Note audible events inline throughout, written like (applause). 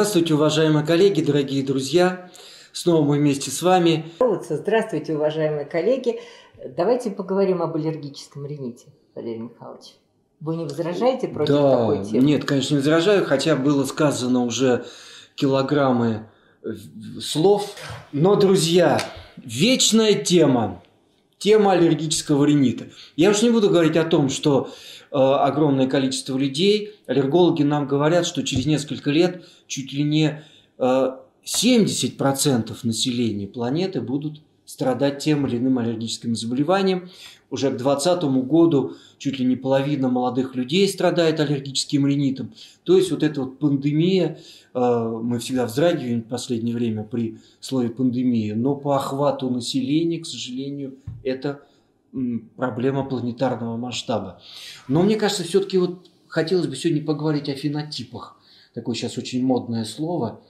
Здравствуйте, уважаемые коллеги, дорогие друзья. Снова мы вместе с вами. Здравствуйте, уважаемые коллеги. Давайте поговорим об аллергическом рините, Валерий Михайлович. Вы не возражаете против да, такой темы? Нет, конечно, не возражаю, хотя было сказано уже килограммы слов. Но, друзья, вечная тема. Тема аллергического ринита. Я уж не буду говорить о том, что Э, огромное количество людей. Аллергологи нам говорят, что через несколько лет чуть ли не 70% э, населения планеты будут страдать тем или иным аллергическим заболеванием. Уже к 2020 году чуть ли не половина молодых людей страдает аллергическим ринитом. То есть вот эта вот пандемия, э, мы всегда вздрагиваем в последнее время при слове пандемия, но по охвату населения, к сожалению, это проблема планетарного масштаба. Но мне кажется, все-таки вот хотелось бы сегодня поговорить о фенотипах. Такое сейчас очень модное слово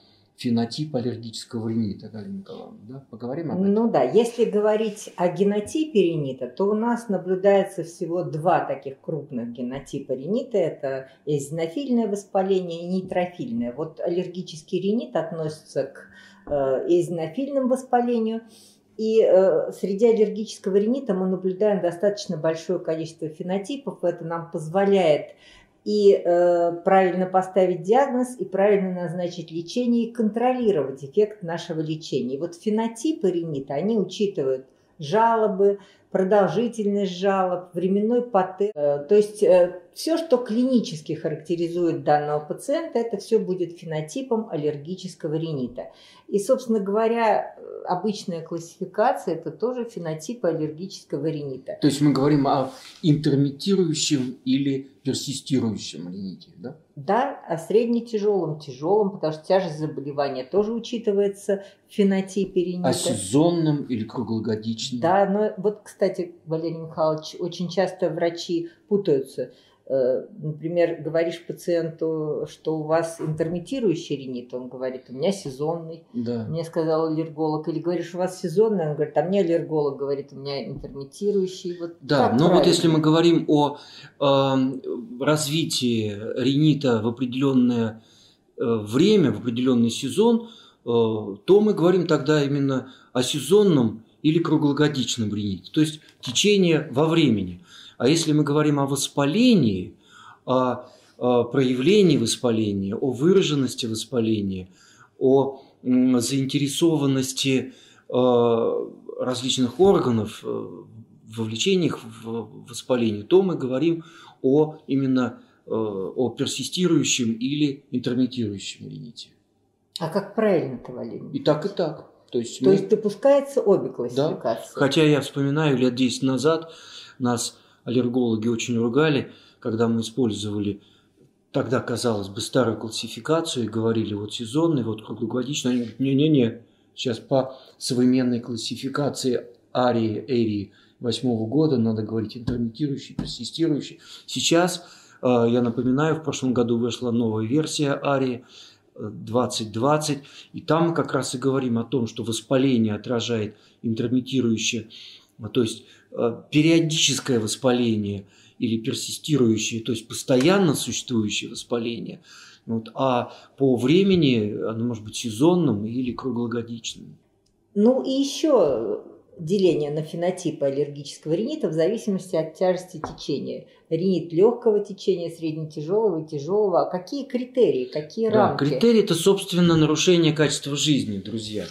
фенотип аллергического ринита, Галина Николаевна. Да? Поговорим об этом? Ну да, если говорить о генотипе ринита, то у нас наблюдается всего два таких крупных генотипа ринита. Это эзинофильное воспаление и нейтрофильное. Вот аллергический ринит относится к э, эзинофильному воспалению – и э, среди аллергического ринита мы наблюдаем достаточно большое количество фенотипов. Это нам позволяет и э, правильно поставить диагноз, и правильно назначить лечение, и контролировать эффект нашего лечения. И вот фенотипы ринита, они учитывают жалобы, продолжительность жалоб, временной паттерн. Э, то есть э, все, что клинически характеризует данного пациента, это все будет фенотипом аллергического ринита. И, собственно говоря, обычная классификация – это тоже фенотип аллергического ринита. То есть мы говорим о интермитирующем или персистирующем рините, да? Да, о средне-тяжелом, тяжелом, потому что тяжесть заболевания тоже учитывается в фенотипе ринита. О сезонном или круглогодичном? Да, но вот, кстати, Валерий Михайлович, очень часто врачи путаются – Э, например, говоришь пациенту, что у вас интермитирующий ринит, он говорит, у меня сезонный, да. мне сказал аллерголог, или говоришь, у вас сезонный, он говорит, а мне аллерголог говорит, у меня интермитирующий. Вот да, но вот если мы говорим о э, развитии ринита в определенное э, время, в определенный сезон, э, то мы говорим тогда именно о сезонном или круглогодичном рините, то есть течение во времени. А если мы говорим о воспалении, о, о проявлении воспаления, о выраженности воспаления, о заинтересованности э, различных органов, э, вовлечении их в воспаление, то мы говорим о именно э, о персистирующем или интермитирующем рините. А как правильно-то, Валерий? И так, и так. То есть, То мы... есть допускается обе классификации? Да. Хотя я вспоминаю, лет 10 назад нас аллергологи очень ругали, когда мы использовали тогда, казалось бы, старую классификацию и говорили вот сезонный, вот круглогодичный. Они говорят, не-не-не, сейчас по современной классификации арии, эрии восьмого года надо говорить интермитирующий, персистирующий. Сейчас, э, я напоминаю, в прошлом году вышла новая версия арии, 2020, э, и там мы как раз и говорим о том, что воспаление отражает интермитирующее а, то есть э, периодическое воспаление или персистирующее, то есть постоянно существующее воспаление, вот, а по времени оно может быть сезонным или круглогодичным. Ну и еще деление на фенотипы аллергического ринита в зависимости от тяжести течения. Ринит легкого течения, среднетяжелого и тяжелого. А какие критерии, какие да, рамки? Критерии – это, собственно, нарушение качества жизни, друзья.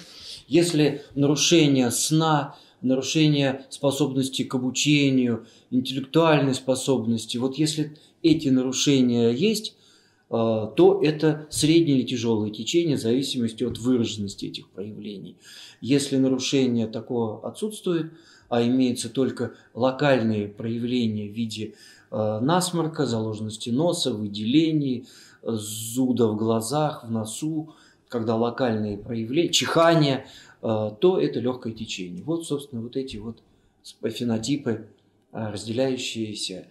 Если нарушение сна, нарушение способности к обучению, интеллектуальной способности. Вот если эти нарушения есть, то это среднее или тяжелое течение в зависимости от выраженности этих проявлений. Если нарушение такого отсутствует, а имеются только локальные проявления в виде э, насморка, заложенности носа, выделений, зуда в глазах, в носу, когда локальные проявления, чихание, то это легкое течение. Вот, собственно, вот эти вот фенотипы, разделяющиеся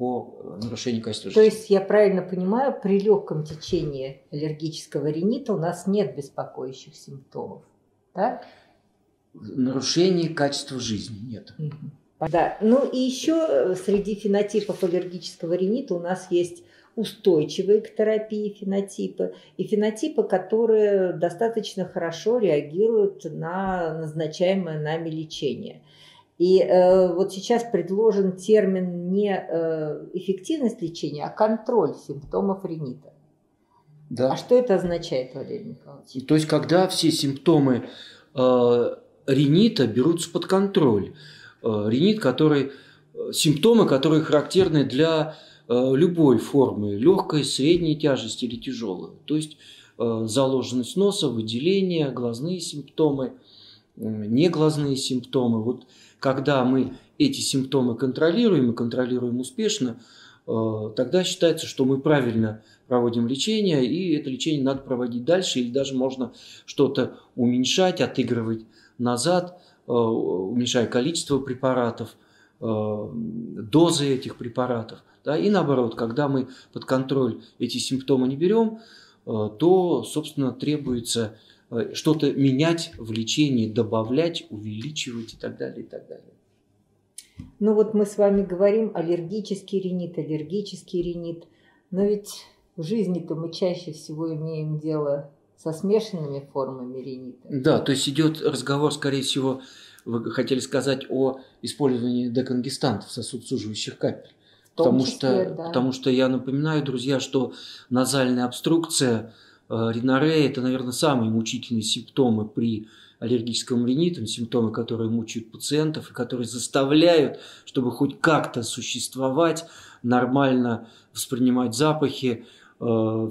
по нарушению качества жизни. То есть я правильно понимаю, при легком течении аллергического ринита у нас нет беспокоящих симптомов, да? Нарушений качества жизни нет. Да, ну и еще э, среди фенотипов аллергического ринита у нас есть устойчивые к терапии фенотипы и фенотипы, которые достаточно хорошо реагируют на назначаемое нами лечение. И э, вот сейчас предложен термин не э, эффективность лечения, а контроль симптомов ринита. Да. А что это означает, Валерий Николаевич? То есть, когда все симптомы э, ринита берутся под контроль. Э, ринит, который, э, симптомы, которые характерны для э, любой формы, легкой, средней тяжести или тяжелой. То есть заложенность носа, выделение, глазные симптомы, неглазные симптомы. Вот когда мы эти симптомы контролируем и контролируем успешно, тогда считается, что мы правильно проводим лечение, и это лечение надо проводить дальше, или даже можно что-то уменьшать, отыгрывать назад, э, уменьшая количество препаратов, э, дозы этих препаратов. И наоборот, когда мы под контроль эти симптомы не берем, э, то, собственно, требуется что-то менять в лечении, добавлять, увеличивать и так далее, и так далее. Ну вот мы с вами говорим аллергический ринит, аллергический ринит, но ведь в жизни-то мы чаще всего имеем дело со смешанными формами ринита. Да, то есть идет разговор, скорее всего, вы хотели сказать о использовании деконгестантов, сосудосуживающих капель. Потому, числе, что, да. потому что я напоминаю, друзья, что назальная обструкция, э, ринорея – это, наверное, самые мучительные симптомы при аллергическом ринитом, симптомы, которые мучают пациентов и которые заставляют, чтобы хоть как-то существовать, нормально воспринимать запахи, Э,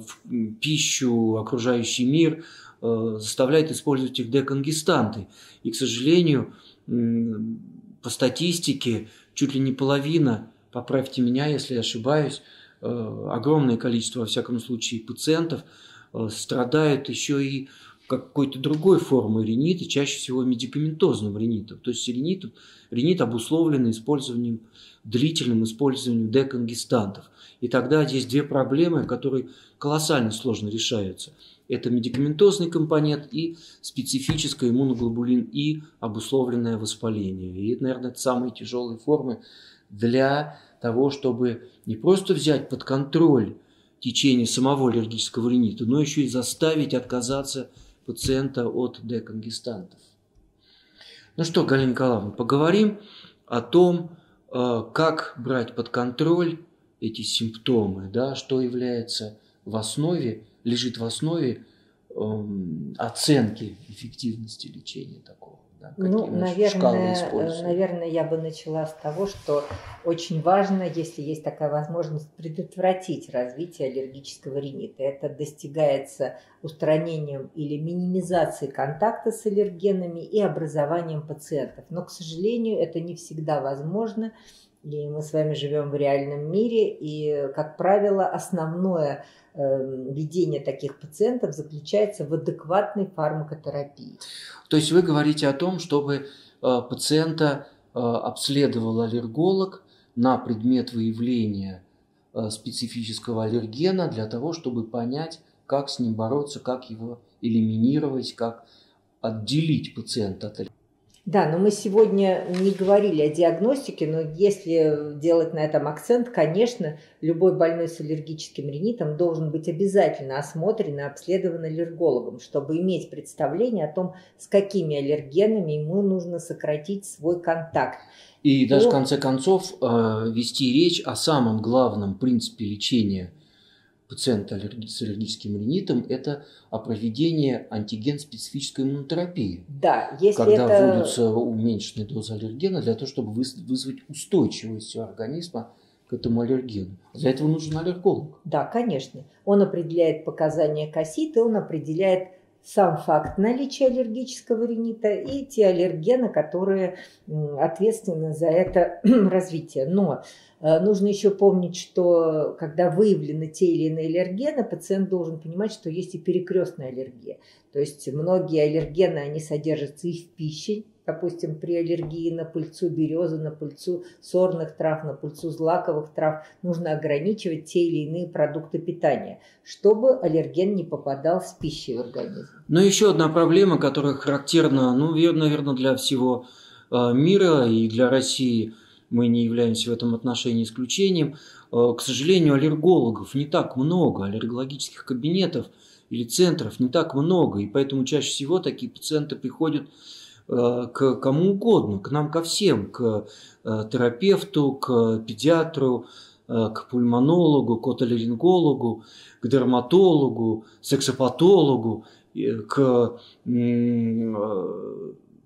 пищу, окружающий мир, э, заставляет использовать их деконгестанты. И, к сожалению, по статистике, чуть ли не половина, поправьте меня, если я ошибаюсь, э, огромное количество, во всяком случае, пациентов страдают еще и какой-то другой формой ринита, чаще всего медикаментозным ринитом. То есть ринит, ринит обусловлен использованием, длительным использованием деконгестантов. И тогда здесь две проблемы, которые колоссально сложно решаются. Это медикаментозный компонент и специфическое иммуноглобулин И обусловленное воспаление. И это, наверное, это самые тяжелые формы для того, чтобы не просто взять под контроль течение самого аллергического ринита, но еще и заставить отказаться пациента от деконгестантов. Ну что, Галина Николаевна, поговорим о том, э, как брать под контроль эти симптомы, да, что является в основе, лежит в основе оценки эффективности лечения такого. Да, ну, наверное, наверное, я бы начала с того, что очень важно, если есть такая возможность, предотвратить развитие аллергического ринита. Это достигается устранением или минимизацией контакта с аллергенами и образованием пациентов. Но, к сожалению, это не всегда возможно. И мы с вами живем в реальном мире, и, как правило, основное эм, ведение таких пациентов заключается в адекватной фармакотерапии. То есть вы говорите о том, чтобы э, пациента э, обследовал аллерголог на предмет выявления э, специфического аллергена для того, чтобы понять, как с ним бороться, как его элиминировать, как отделить пациента от аллергена. Да, но мы сегодня не говорили о диагностике, но если делать на этом акцент, конечно, любой больной с аллергическим ринитом должен быть обязательно осмотрен и обследован аллергологом, чтобы иметь представление о том, с какими аллергенами ему нужно сократить свой контакт. И даже в конце концов э, вести речь о самом главном принципе лечения – пациента с аллергическим ринитом – это о проведении антиген-специфической иммунотерапии. Да, если когда это... вводится уменьшенная доза аллергена для того, чтобы вызвать устойчивость организма к этому аллергену. Для этого нужен аллерголог. Да, конечно. Он определяет показания касситы, он определяет сам факт наличия аллергического ринита и те аллергены, которые ответственны за это (clears throat) развитие. Но э, нужно еще помнить, что когда выявлены те или иные аллергены, пациент должен понимать, что есть и перекрестная аллергия. То есть многие аллергены, они содержатся и в пище, допустим, при аллергии на пыльцу березы, на пыльцу сорных трав, на пыльцу злаковых трав, нужно ограничивать те или иные продукты питания, чтобы аллерген не попадал с пищей в организм. Но еще одна проблема, которая характерна, ну, наверное, для всего э, мира и для России, мы не являемся в этом отношении исключением, э, к сожалению, аллергологов не так много, аллергологических кабинетов или центров не так много, и поэтому чаще всего такие пациенты приходят к кому угодно, к нам ко всем, к э, терапевту, к педиатру, э, к пульмонологу, к отоларингологу, к дерматологу, сексопатологу, к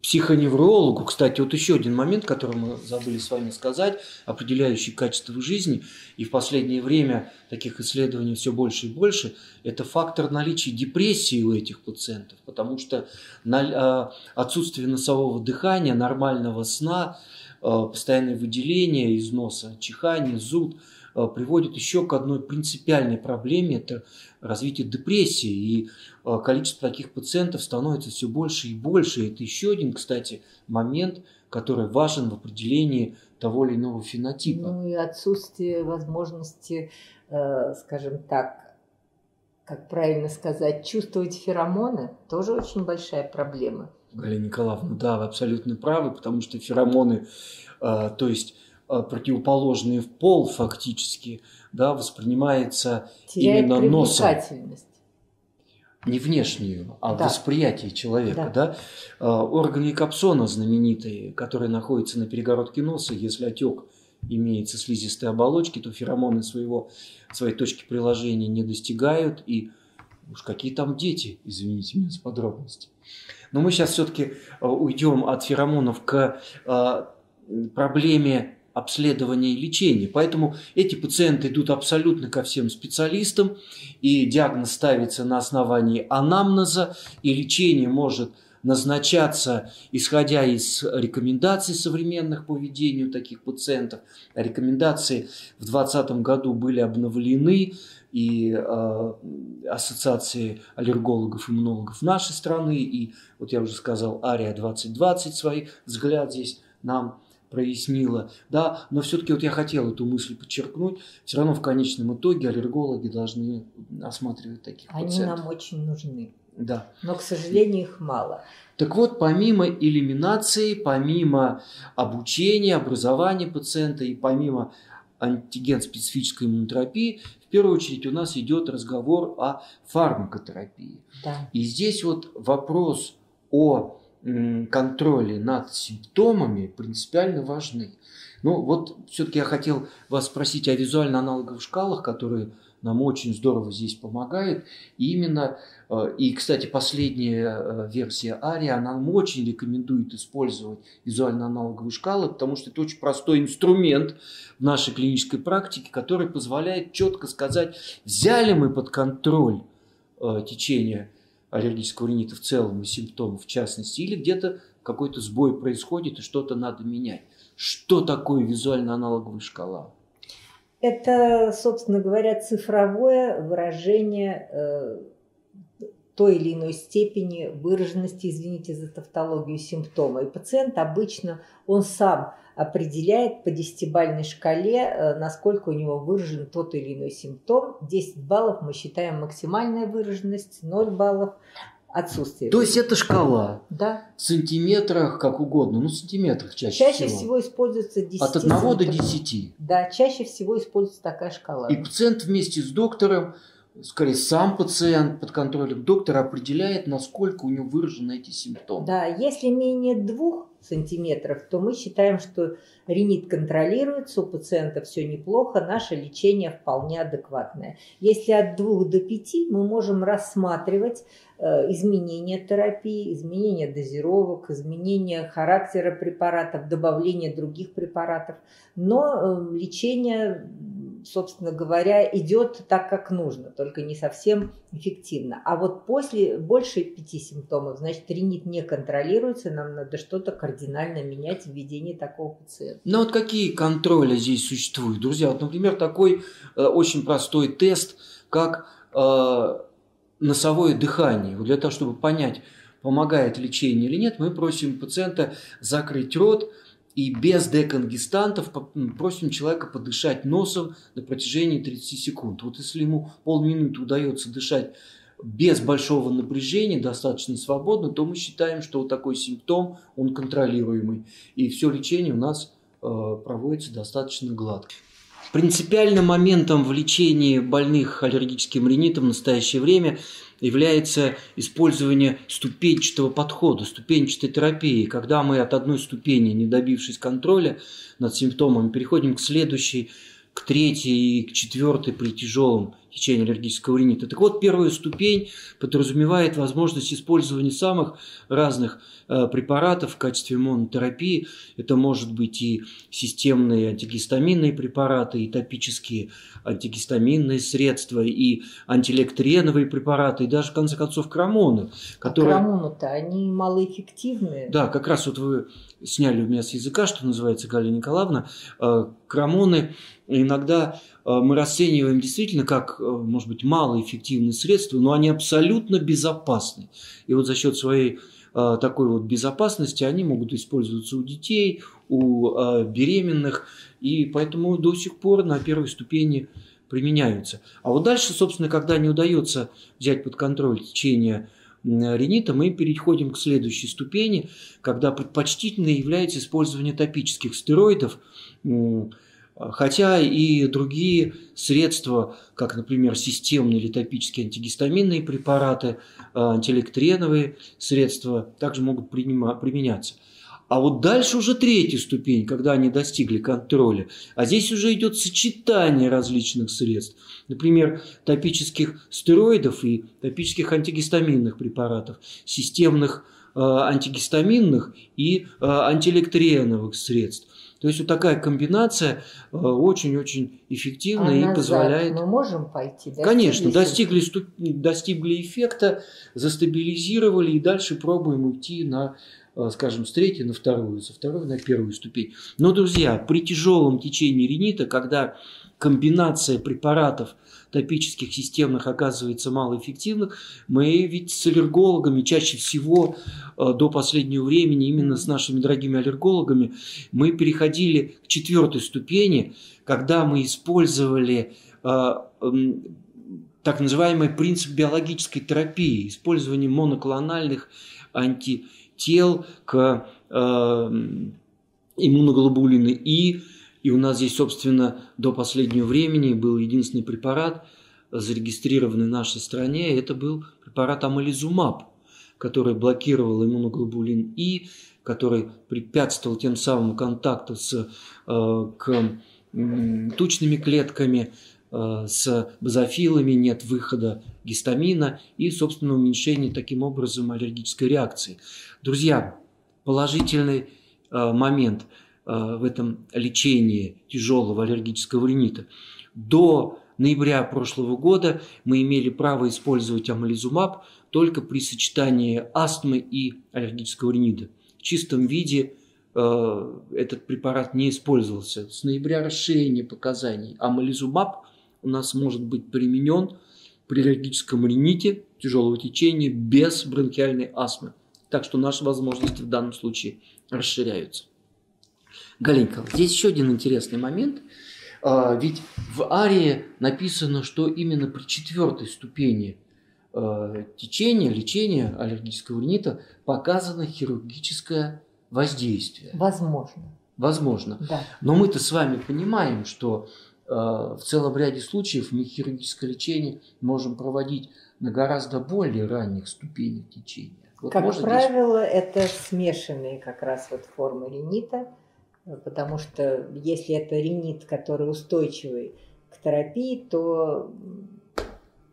психоневрологу. Кстати, вот еще один момент, который мы забыли с вами сказать, определяющий качество жизни, и в последнее время таких исследований все больше и больше, это фактор наличия депрессии у этих пациентов, потому что а, отсутствие носового дыхания, нормального сна, а, постоянное выделение из носа, чихание, зуд – Э, приводит еще к одной принципиальной проблеме – это развитие депрессии. И э, количество таких пациентов становится все больше и больше. Это еще один, кстати, момент, который важен в определении того или иного фенотипа. Ну и отсутствие возможности, э, скажем так, как правильно сказать, чувствовать феромоны тоже очень большая проблема. Галина Николаевна, да, вы абсолютно правы, потому что феромоны, то есть Э, противоположный в пол фактически, да, воспринимается Теряет именно носом. Не внешнюю, а да. восприятие человека. Да. Да? Э, органы Капсона знаменитые, которые находятся на перегородке носа, если отек имеется слизистой оболочки, то феромоны своего, своей точки приложения не достигают, и уж какие там дети, извините меня за подробности. Но мы сейчас все-таки э, уйдем от феромонов к проблеме обследования и лечения. Поэтому эти пациенты идут абсолютно ко всем специалистам, и диагноз ставится на основании анамнеза, и лечение может назначаться, исходя из рекомендаций современных по ведению таких пациентов. Рекомендации в 2020 году были обновлены, и э, ассоциации аллергологов, иммунологов нашей страны, и вот я уже сказал, Ария 2020 свой взгляд здесь нам прояснила, да, но все-таки вот я хотел эту мысль подчеркнуть, все равно в конечном итоге аллергологи должны осматривать таких Они пациентов. нам очень нужны. Да. Но, к сожалению, их мало. Так вот, помимо элиминации, помимо обучения, образования пациента и помимо антиген-специфической иммунотерапии, в первую очередь у нас идет разговор о фармакотерапии. Да. И здесь вот вопрос о контроле над симптомами принципиально важны. Ну вот все-таки я хотел вас спросить о визуально-аналоговых шкалах, которые нам очень здорово здесь помогают. И именно, э, и, кстати, последняя э, версия Ария, она нам очень рекомендует использовать визуально-аналоговые шкалы, потому что это очень простой инструмент в нашей клинической практике, который позволяет четко сказать, взяли мы под контроль э, течение аллергического ринита в целом и симптомов в частности, или где-то какой-то сбой происходит и что-то надо менять. Что такое визуально-аналоговая шкала? Это, собственно говоря, цифровое выражение э, той или иной степени выраженности, извините за тавтологию, симптома. И пациент обычно, он сам определяет по десятибальной шкале, э, насколько у него выражен тот или иной симптом. 10 баллов мы считаем максимальная выраженность, 0 баллов отсутствие. То есть это шкала? Да. В сантиметрах, как угодно, ну в сантиметрах чаще, чаще всего. Чаще всего используется 10 От 1 до 10? Да, чаще всего используется такая шкала. И пациент вместе с доктором скорее сам пациент под контролем доктора определяет, насколько у него выражены эти симптомы. Да, если менее двух сантиметров, то мы считаем, что ринит контролируется, у пациента все неплохо, наше лечение вполне адекватное. Если от двух до пяти, мы можем рассматривать э, изменения терапии, изменения дозировок, изменения характера препаратов, добавление других препаратов. Но э, лечение собственно говоря, идет так, как нужно, только не совсем эффективно. А вот после больше пяти симптомов, значит, ринит не контролируется, нам надо что-то кардинально менять в ведении такого пациента. Ну вот какие контроли здесь существуют? Друзья, вот, например, такой э, очень простой тест, как э, носовое дыхание. Вот для того, чтобы понять, помогает лечение или нет, мы просим пациента закрыть рот, и без деконгестантов просим человека подышать носом на протяжении 30 секунд. Вот если ему полминуты удается дышать без большого напряжения, достаточно свободно, то мы считаем, что вот такой симптом, он контролируемый. И все лечение у нас э, проводится достаточно гладко. Принципиальным моментом в лечении больных аллергическим ринитом в настоящее время является использование ступенчатого подхода, ступенчатой терапии, когда мы от одной ступени, не добившись контроля над симптомами, переходим к следующей, к третьей и к четвертой при тяжелом течении аллергического ринита. Так вот, первая ступень подразумевает возможность использования самых разных э, препаратов в качестве монотерапии. Это может быть и системные антигистаминные препараты, и топические антигистаминные средства, и антилекториеновые препараты, и даже, в конце концов, крамоны. А которые... А крамоны-то, они малоэффективные. Да, как раз вот вы сняли у меня с языка, что называется, Галя Николаевна. Э, крамоны иногда э, мы расцениваем действительно как, э, может быть, малоэффективные средства, но они абсолютно безопасны. И вот за счет своей э, такой вот безопасности они могут использоваться у детей, у беременных, и поэтому до сих пор на первой ступени применяются. А вот дальше, собственно, когда не удается взять под контроль течение ринита, мы переходим к следующей ступени, когда предпочтительно является использование топических стероидов, Хотя и другие средства, как, например, системные или топические антигистаминные препараты, а, антиэлектреновые средства также могут применяться. А вот дальше уже третья ступень, когда они достигли контроля. А здесь уже идет сочетание различных средств. Например, топических стероидов и топических антигистаминных препаратов, системных э, антигистаминных и антиэлектриеновых средств. То есть вот такая комбинация э, очень-очень эффективная а и позволяет... Мы можем пойти? Достигли Конечно, достигли, достигли эффекта, застабилизировали и дальше пробуем уйти на э, скажем, с третьей на вторую, со второй на первую ступень. Но, друзья, при тяжелом течении ринита, когда комбинация препаратов топических системных оказывается малоэффективных, мы ведь с аллергологами чаще всего э, до последнего времени, именно с нашими дорогими аллергологами, мы переходили к четвертой ступени, когда мы использовали э, так называемый принцип биологической терапии, использование моноклональных антител к э, иммуноглобулины И, и у нас здесь, собственно, до последнего времени был единственный препарат, зарегистрированный в нашей стране. Это был препарат амализумаб, который блокировал иммуноглобулин И, который препятствовал тем самым контакту с э, к, тучными клетками, э, с базофилами, нет выхода гистамина и, собственно, уменьшение таким образом аллергической реакции. Друзья, положительный э, момент – Э, в этом лечении тяжелого аллергического ринита. До ноября прошлого года мы имели право использовать амализумаб только при сочетании астмы и аллергического ринита. В чистом виде э, этот препарат не использовался. С ноября расширение показаний. Амализумаб у нас может быть применен при аллергическом рините тяжелого течения без бронхиальной астмы. Так что наши возможности в данном случае расширяются. Галенька, здесь еще один интересный момент. А, ведь в арии написано, что именно при четвертой ступени а, течения, лечения аллергического ринита показано хирургическое воздействие. Возможно. Возможно. Да. Но мы-то с вами понимаем, что э, в целом ряде случаев мы хирургическое лечение можем проводить на гораздо более ранних ступенях течения. Вот как правило, здесь... это смешанные как раз вот формы ринита потому что если это ринит, который устойчивый к терапии, то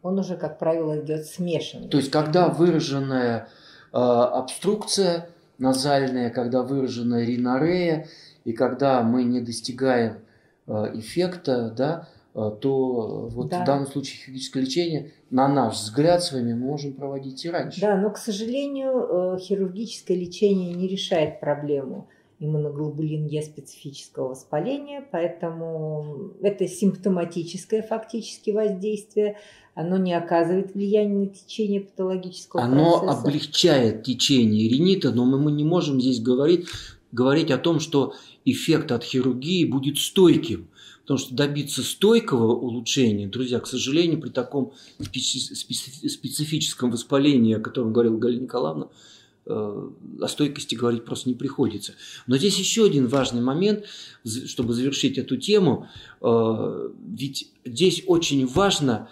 он уже, как правило, идет смешанный. То есть, когда выраженная э, обструкция назальная, когда выраженная ринорея, и когда мы не достигаем э, эффекта, да, э, то вот Да. в данном случае хирургическое лечение, на наш взгляд, с вами мы можем проводить и раньше. Да, но, к сожалению, э, хирургическое лечение не решает проблему иммуноглобулин Е специфического воспаления, поэтому это симптоматическое фактически воздействие, оно не оказывает влияния на течение патологического Оно процесса. облегчает течение ринита, но мы, не можем здесь говорить, говорить о том, что эффект от хирургии будет стойким. Потому что добиться стойкого улучшения, друзья, к сожалению, при таком специ- специ- специфическом воспалении, о котором говорила Галина Николаевна, о стойкости говорить просто не приходится. Но здесь еще один важный момент, чтобы завершить эту тему. Э, Ведь здесь очень важно,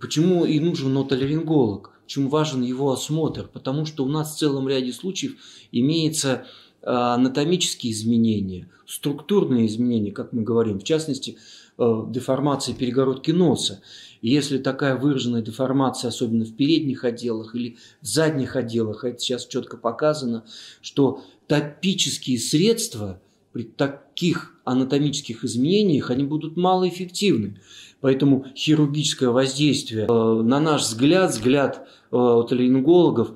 почему и нужен отоларинголог, почему важен его осмотр, потому что у нас в целом ряде случаев имеется э, анатомические изменения, структурные изменения, как мы говорим, в частности, э, деформация перегородки носа. И если такая выраженная деформация, особенно в передних отделах или в задних отделах, а это сейчас четко показано, что топические средства при таких анатомических изменениях, они будут малоэффективны. Поэтому хирургическое воздействие, э, на наш взгляд, взгляд э, отоларингологов,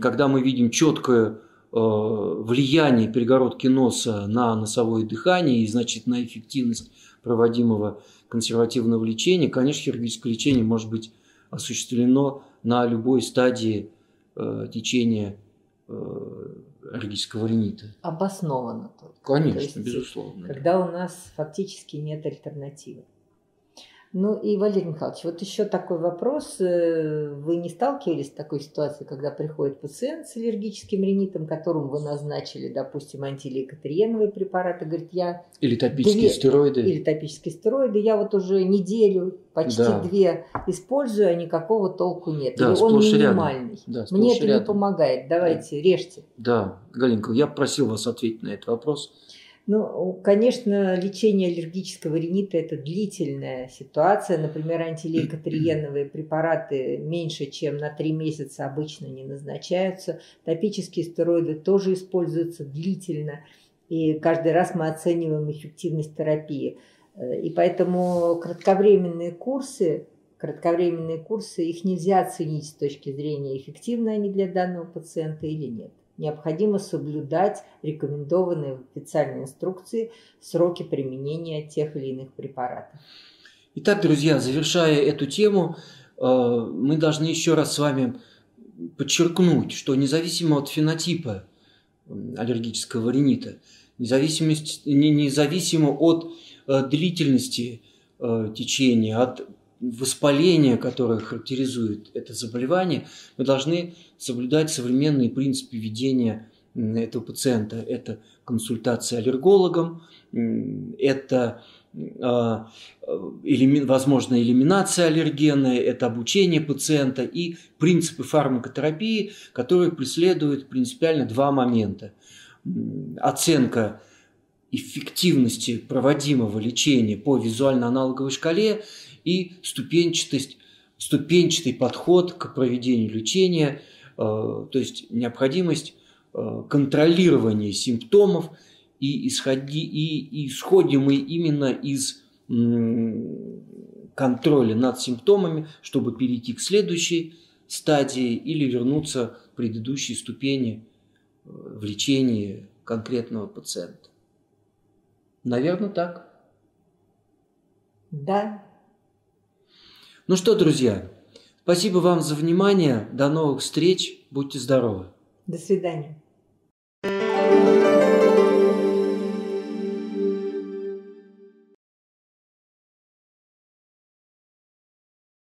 когда мы видим четкое влияние перегородки носа на носовое дыхание и, значит, на эффективность проводимого консервативного лечения, конечно, хирургическое лечение может быть осуществлено на любой стадии э, течения э, аллергического ринита. Обоснованно только. Конечно, То есть, безусловно. Когда у нас фактически нет альтернативы. Ну и, Валерий Михайлович, вот еще такой вопрос. Э, Вы не сталкивались с такой ситуацией, когда приходит пациент с аллергическим ринитом, которому вы назначили, допустим, антилейкотриеновые препараты, говорит, я Или топические Две- стероиды. или топические стероиды, я вот уже неделю, почти Да. две использую, а никакого толку нет. Да, Или он минимальный. Да, Мне это не рядом. помогает. Давайте, режьте. Да, Галинка, я просил вас ответить на этот вопрос. Ну, конечно, лечение аллергического ринита – это длительная ситуация. Например, антилейкотриеновые препараты меньше, чем на 3 месяца обычно не назначаются. Топические стероиды тоже используются длительно. И каждый раз мы оцениваем эффективность терапии. И поэтому кратковременные курсы, кратковременные курсы, их нельзя оценить с точки зрения, эффективны они для данного пациента или нет. Необходимо соблюдать рекомендованные в официальной инструкции сроки применения тех или иных препаратов. Итак, друзья, завершая эту тему, э, мы должны еще раз с вами подчеркнуть, что независимо от фенотипа аллергического ринита, независимо от э, длительности э, течения, от воспаления, которое характеризует это заболевание, мы должны соблюдать современные принципы ведения этого пациента. Это консультация аллергологом, это а, возможно, элиминация аллергена, это обучение пациента и принципы фармакотерапии, которые преследуют принципиально два момента. Оценка эффективности проводимого лечения по визуально-аналоговой шкале и ступенчатость, ступенчатый подход к проведению лечения, э, то есть необходимость э, контролирования симптомов и, исходи, и, и исходим мы именно из контроля над симптомами, чтобы перейти к следующей стадии или вернуться к предыдущей ступени э, в лечении конкретного пациента. Наверное, так. Да, Ну что, друзья, спасибо вам за внимание. До новых встреч. Будьте здоровы. до свидания.